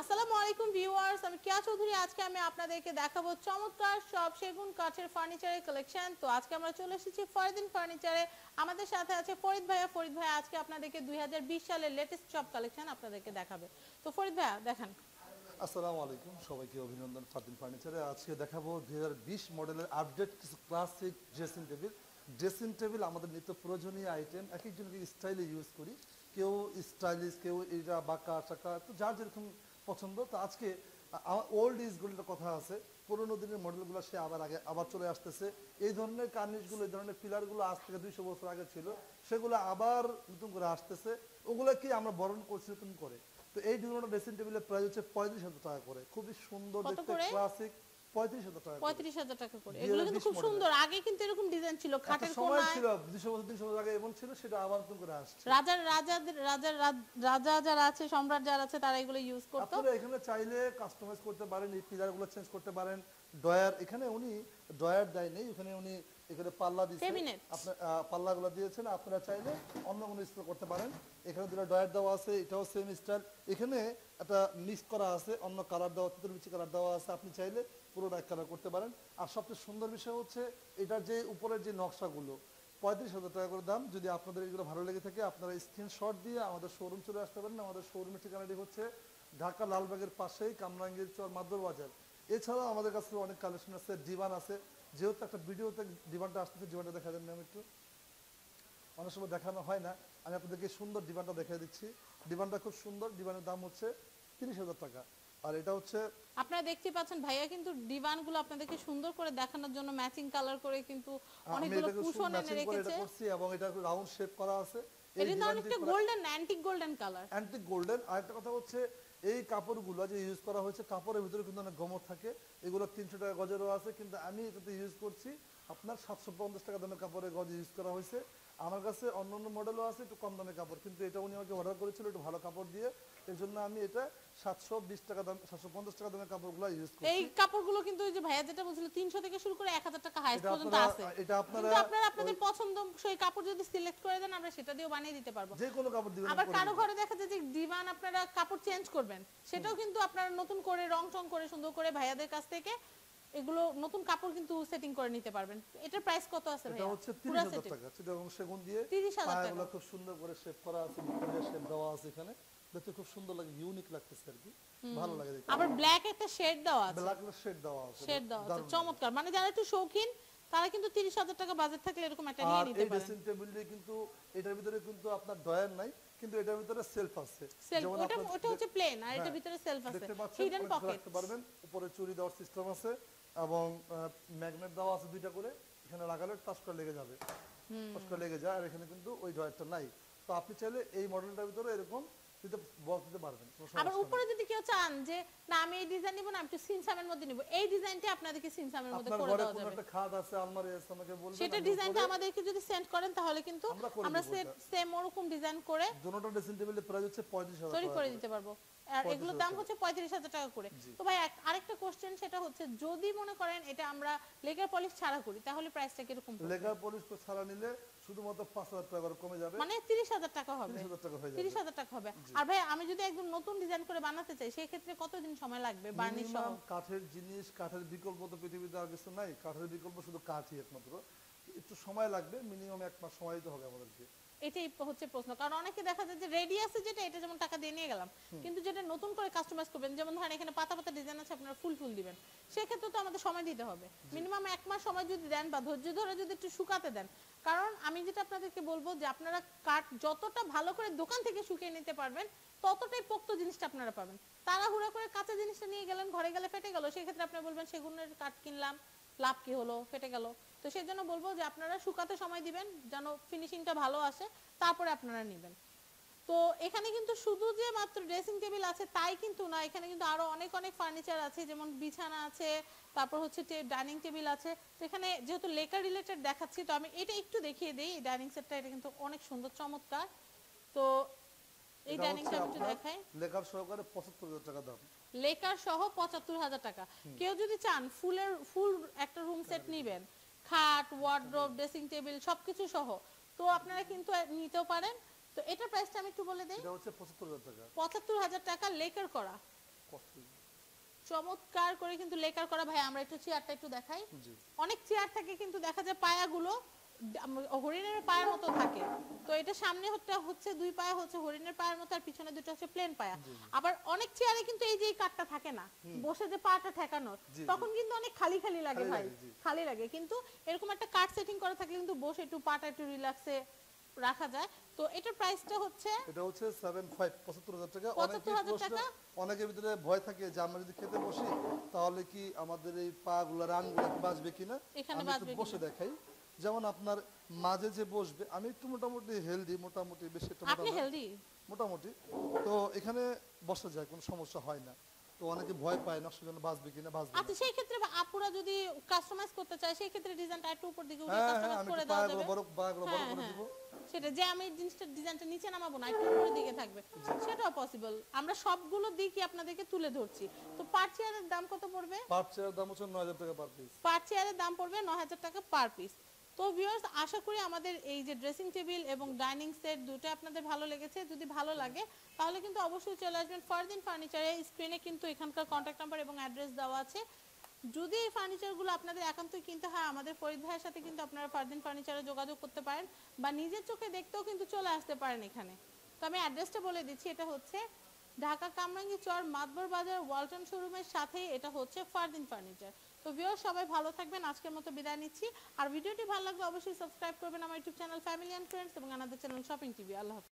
আসসালামু আলাইকুম ভিউয়ার্স, আমি কিয়া চৌধুরী। আজকে আমি আপনাদেরকে দেখাবো চমৎকার সব সেগুন কাঠের ফার্নিচারের কালেকশন তো আজকে আমরা চলে এসেছি ফরিদিন ফার্নিচারে। আমাদের সাথে আছে ফরিদ ভাইয়া। ফরিদ ভাইয়া আজকে আপনাদেরকে দুই সালের লেটেস্ট সব কালেকশন আপনাদেরকে দেখাবে। তো ফরিদ ভাইয়া, দেখান। আসসালামু আলাইকুম। সবাইকে অভিনন্দন ফাতিন ফার্নিচারে। আজকে দেখাবো দুই হাজার বিশ মডেলের আপডেট কিছু classic dressing table dressing table আমাদের নিত্য প্রয়োজনীয় আইটেম এক একজনকে স্টাইলে ইউজ করি। কেউ স্টাইলিশ কেউ এটা বাঁকা, চাকা। তো যার যেরকম পছন্দ। তো আজকে ওল্ড ইজ গোল্ডের কথা আছে। পুরোনো দিনের মডেলগুলো সে আবার আগে আবার চলে আসতেছে। এই ধরনের কার্নিশগুলো এই ধরনের পিলারগুলো আজ থেকে দুইশো বছর আগে ছিল সেগুলো আবার নতুন করে আসতেছে। ওগুলো কি আমরা বরণ করছি নতুন করে। তো এই ধরনের ড্রেসিং টেবিলের প্রাইস হচ্ছে পঁয়ত্রিশ হাজার টাকা করে। খুবই সুন্দর দেখতে ক্লাসিক পঁয়ত্রিশ হাজার টাকা করে। পঁয়ত্রিশ হাজার টাকা করে। দুই এগুলো কিন্তু খুব সুন্দর। আগে কিন্তু এরকম ডিজাইন ছিল খাটের কোনায়। ছিল দুশো বছর তিনশো বছর আগে এমন ছিল সেটা আবার নতুন করে আসছে। রাজার রাজাদের রাজার রাজা যারা আছে সম্রাট যারা আছে তারা এগুলো ইউজ করতো। আপনারা এখানে চাইলে কাস্টমাইজ করতে পারেন এই পিলারগুলো চেঞ্জ করতে পারেন। ডয়ার এখানে উনি ডয়ার দেয় নেই এখানে উনি এখানে পাল্লা দিয়েছেন। আপনার পাল্লাগুলো দিয়েছেন আপনারা চাইলে অন্য কোনো স্টাইল করতে পারেন। এখানে দুটো ডয়ার দেওয়া আছে এটাও সেম স্টাইল এখানে একটা মিক্স করা আছে অন্য কালার দেওয়া তিতুর মিচি কালার দেওয়া আছে। আপনি চাইলে পুরোটা এক কালার করতে পারেন। আর সবচেয়ে সুন্দর বিষয় হচ্ছে এটার যে উপরের যে নকশাগুলো পঁয়ত্রিশ হাজার টাকা করে দাম। যদি আপনাদের এগুলো ভালো লেগে থাকে আপনারা স্ক্রিনশট দিয়ে আমাদের শোরুম চলে আসতে পারেন। আমাদের শোরুমের ঠিকানাটি হচ্ছে ঢাকা লালবাগের পাশেই কামরাঙ্গীর চর মাদুর বাজার। এছাড়াও আমাদের কাছে অনেক কালেকশন আছে ডিভান আছে। যেহেতু একটা ভিডিওতে ডিভানটা আসতেছে ডিভানটা দেখা দেন আমি একটু। অনেক সময় দেখানো হয় না। আমি আপনাদেরকে সুন্দর ডিভানটা দেখিয়ে দিচ্ছি। ডিভানটা খুব সুন্দর। ডিভানের দাম হচ্ছে তিরিশ হাজার টাকা। আর এটা হচ্ছে আপনারা দেখতে পাচ্ছেন ভাইয়া কিন্তু ডিভানগুলো আপনাদেরকে সুন্দর করে দেখানোর জন্য ম্যাচিং কালার করে কিন্তু অনেকগুলো কুশন এনে রেখেছে। এবং এটা রাউন্ড শেপ করা আছে। এটা অনেকটা golden antique golden colour. Antique golden আরেকটা কথা হচ্ছে এই কাপড়গুলো যে ইউজ করা হয়েছে, কাপড়ের ভিতরে কিন্তু অনেক গমর থাকে। এগুলো তিনশো টাকা গজেরও আছে, কিন্তু আমি এটাতে ইউজ করছি। আপনার সাতশো পঞ্চাশ টাকা দামের কাপড়ের গজ ইউজ করা হয়েছে। আমার কাছে অন্য অন্য মডেলও আছে, একটু কম দামের কাপড়, কিন্তু এটা উনি আমাকে অর্ডার করেছিল, একটু ভালো কাপড় দিয়ে। এর জন্য আমি এটা সাতশো বিশ টাকা দাম সাতশো পঞ্চাশ টাকা দামের কাপড়গুলো ইউজ করছি। এই কাপড়গুলো কিন্তু ওই যে ভাইয়া যেটা বলছিল তিনশো থেকে শুরু করে এক হাজার টাকা হাইস্ট পর্যন্ত আছে। এটা আপনারা আপনারা আপনাদের পছন্দ সেই কাপড় যদি সিলেক্ট করে দেন আমরা সেটা দিয়েও বানিয়ে দিতে পারব। যে কোনো কাপড় দিবেন আবার কারও ঘরে দেখা যায় যে ডিভান আপনারা কাপড় চেঞ্জ করবেন সেটাও কিন্তু আপনারা নতুন করে রং টং করে সুন্দর করে ভাইয়াদের কাছ থেকে এগুলো নতুন কাপড় কিন্তু সেটিং করে নিতে পারবেন। এটার প্রাইস কত আছে এটা ভাইয়া? হচ্ছে পুরো তিরিশ হাজার সেটিং টাকা সেটা এবং সেগুন দিয়ে 30,000 টাকা। খুব সুন্দর করে শেপ করা আছে শেপ দেওয়া আছে এখানে। দেখতে খুব সুন্দর লাগে ইউনিক লাগতেছে আর কি। ভালো লাগে দেখতে। আবার ব্ল্যাক একটা শেড দেওয়া আছে। ব্ল্যাক কালার শেড দেওয়া আছে শেড দেওয়া আছে চমৎকার। মানে যারা একটু শৌখিন তারা কিন্তু তিরিশ হাজার টাকা বাজেট থাকলে এরকম একটা নিয়ে আর নিতে এই পারেন। ড্রেসিং টেবিলে কিন্তু এটার ভিতরে কিন্তু আপনার ডয়ার নাই কিন্তু এটার ভিতরে সেলফ আছে। সেলফ যেমন ওটা ওটা হচ্ছে প্লেন আর এটার হ্যাঁ, ভিতরে সেলফ আছে। হিডেন পকেট রাখতে পারবেন উপরে চুরি দেওয়ার সিস্টেম আছে এবং ম্যাগনেট দেওয়া আছে দুইটা করে এখানে লাগালে টাচ করে লেগে যাবে। টাচ করে লেগে যায় আর এখানে কিন্তু ওই ডয়ারটা নাই। তো আপনি চাইলে এই মডেলটার ভিতরে এরকম দিতে বক্স দিতে পারবেন আবার উপরে যদি কেউ চান যে না আমি এই ডিজাইন নিব না আমি একটু সিনসামের মধ্যে নিব। এই ডিজাইনটি আপনাদেরকে সিনসামের মধ্যে করে দেওয়া যাবে। একটা খাট আছে আলমারি আছে আমাকে বলবেন সেটা ডিজাইনটা আমাদেরকে যদি সেন্ড করেন তাহলে কিন্তু আমরা। সেম ওরকম ডিজাইন করে দুটো ড্রেসিং টেবিলের প্রাইস হচ্ছে পঁয়ত্রিশ হাজার তৈরি টাকা করে করে। দিতে পারব। আর এগুলোর দাম হচ্ছে পঁয়ত্রিশ হাজার টাকা করে। তো ভাই আরেকটা কোশ্চেন সেটা হচ্ছে যদি মনে করেন এটা আমরা লেকার পলিশ ছাড়া করি তাহলে প্রাইসটা কীরকম? লেখার পলিশ ছাড়া নিলে শুধুমাত্র পাঁচ হাজার টাকা করে কমে যাবে। মানে তিরিশ হাজার টাকা হবে। তিরিশ হাজার টাকা হয়ে যাবে। তিরিশ হাজার টাকা হবে। আর ভাই আমি যদি একদম নতুন ডিজাইন করে বানাতে চাই সেই ক্ষেত্রে কতদিন সময় লাগবে? বার্নিশ সহ? কাঠের জিনিস কাঠের বিকল্প তো পৃথিবীতে আর কিছু নাই। কাঠের বিকল্প শুধু কাঠই একমাত্র। একটু সময় লাগবে মিনিমাম এক মাস সময় দিতে হবে আমাদেরকে। এটাই হচ্ছে প্রশ্ন। কারণ অনেকে দেখা যায় যে রেডি আছে যেটা এটা যেমন টাকা দিয়ে নিয়ে গেলাম কিন্তু যেটা নতুন করে কাস্টমাইজ করবেন যেমন ধরেন এখানে পাতা পাতা ডিজাইন আছে আপনারা ফুল ফুল দিবেন সেক্ষেত্রে তো আমাদের সময় দিতে হবে। মিনিমাম এক মাস সময় যদি দেন বা ধৈর্য ধরে যদি একটু শুকাতে দেন কারণ আমি যেটা আপনাদেরকে বলব যে আপনারা কাঠ যতটা ভালো করে দোকান থেকে শুকিয়ে নিতে পারবেন ততটাই পোক্ত জিনিসটা আপনারা পাবেন। তাড়াহুড়া করে কাঁচা জিনিসটা নিয়ে গেলেন ঘরে গেলে ফেটে গেল সেক্ষেত্রে আপনি বলবেন সেগুনের কাঠ কিনলাম লাভ কি হলো? ফেটে গেল। তো সেই জন্য বলব যে আপনারা শুকাতে সময় দিবেন যেন ফিনিশিংটা ভালো আসে তারপরে আপনারা নেবেন। তো এখানে কিন্তু শুধু যে মাত্র ড্রেসিং টেবিল আছে তাই কিন্তু না এখানে কিন্তু আরও অনেক অনেক ফার্নিচার আছে যেমন বিছানা আছে তারপর হচ্ছে ডাইনিং টেবিল আছে। তো এখানে যেহেতু লেকার রিলেটেড দেখাচ্ছি তো আমি এটা একটু দেখিয়ে দিই ডাইনিং সেটটা এটা কিন্তু অনেক সুন্দর চমৎকার। তো এই এটা ডাইনিংটা একটু দেখাই। লেখার সহকারে পঁচাত্তর হাজার টাকা দাম। লেকার সহ পঁচাত্তর হাজার টাকা। কেউ যদি চান ফুলের ফুল একটা রুম সেট নিবেন খাট ওয়ার্ড্রোব ড্রেসিং টেবিল সবকিছু সহ। তো আপনারা কিন্তু নিতেও পারেন। তো এটার প্রাইসটা আমি একটু বলে দেই। এটা হচ্ছে পঁচাত্তর হাজার টাকা। পঁচাত্তর হাজার টাকা লেকার করা। চমৎকার করে কিন্তু লেকার করা। ভাই আমরা একটু চেয়ারটা একটু দেখাই। অনেক চেয়ার থাকে কিন্তু দেখা যায় পায়াগুলো হরিণের পায়ের মতো থাকে। তো এটা সামনে হচ্ছে দুই পায়া হচ্ছে হরিণের পায়ের মতো আর পিছনে দুটো হচ্ছে প্লেন পায়া। আবার অনেক চেয়ারে কিন্তু এই যে এই কাঠটা থাকে না বসে যে পাটা ঠেকানোর তখন কিন্তু অনেক খালি খালি লাগে ভাই খালি লাগে। কিন্তু এরকম একটা কাঠ সেটিং করা থাকলে কিন্তু বসে একটু পাটা একটু রিল্যাক্সে রাখা যায়। তো এটার প্রাইসটা হচ্ছে এটা হচ্ছে সেভেন ফাইভ পঁচাত্তর হাজার টাকা। 75,000 অনেকে টাকা? অনেকের ভিতরে ভয় থাকে যে আমরা যদি খেতে বসি তাহলে কি আমাদের এই পা গুলা রানগুলা বাঁচবে কিনা? এখানে বাঁচবে বসে দেখাই। যেমন আপনার মাঝে যে বসবে আমি একটু মোটামুটি হেলদি মোটামুটি বেশি একটা আপনি হেলদি মোটামুটি। তো এখানে বসা যায় কোনো সমস্যা হয় না। তো অনেকে ভয় পায় নকশা যেন বাঁচবে কিনা বাঁচবে আচ্ছা সেই ক্ষেত্রে আপুরা যদি কাস্টমাইজ করতে চায় সেই ক্ষেত্রে ডিজাইনটা একটু উপর দিকে উঠিয়ে হ্যাঁ হ্যাঁ কাস্টমাইজ করে দেওয়া যাবে। বড় পাগুলো বড় হ্যাঁ, করে হ্যাঁ। দিব। সেটা যে আমি জিনিসটা ডিজাইনটা নিচে নামাবো না একটু উপরের দিকে থাকবে। সেটাও পসিবল আমরা সবগুলো দিকই আপনাদেরকে তুলে ধরছি। তো পার চেয়ারের দাম কত পড়বে? পার চেয়ারের দাম হচ্ছে নয় হাজার টাকা পার পিস পার চেয়ারের দাম পড়বে নয় হাজার টাকা পার পিস তো ভিউয়ার্স আশা করি আমাদের এই যে ড্রেসিং টেবিল এবং ডাইনিং সেট দুটো আপনাদের ভালো লেগেছে। যদি ভালো লাগে, তাহলে কিন্তু অবশ্যই চলে আসবেন ফারদিন ফার্নিচারে স্ক্রিনে কিন্তু এখানকার কন্ট্যাক্ট নাম্বার এবং অ্যাড্রেস দেওয়া আছে। যদি এই ফার্নিচারগুলো আপনাদের একান্তই কিনতে হয়, আমাদের ফরিদ ভাইয়ের সাথে কিন্তু আপনারা ফারদিন ফার্নিচারে যোগাযোগ করতে পারেন বা নিজের চোখে দেখতেও কিন্তু চলে আসতে পারেন এখানে। তো আমি অ্যাড্রেসটা বলে দিচ্ছি, এটা হচ্ছে ঢাকা কামরাঙ্গি চর মাতবর বাজার ওয়ালটন শোরুমের সাথেই এটা হচ্ছে ফারদিন ফার্নিচার তো ভিউয়ার সবাই ভালো থাকবেন। আজকের মতো বিদায় নিচ্ছি। আর ভিডিওটি ভালো লাগলে অবশ্যই সাবস্ক্রাইব করবেন আমার YouTube channel family and friends এবং আমাদের চ্যানেল শপিং টিভি আল্লাহ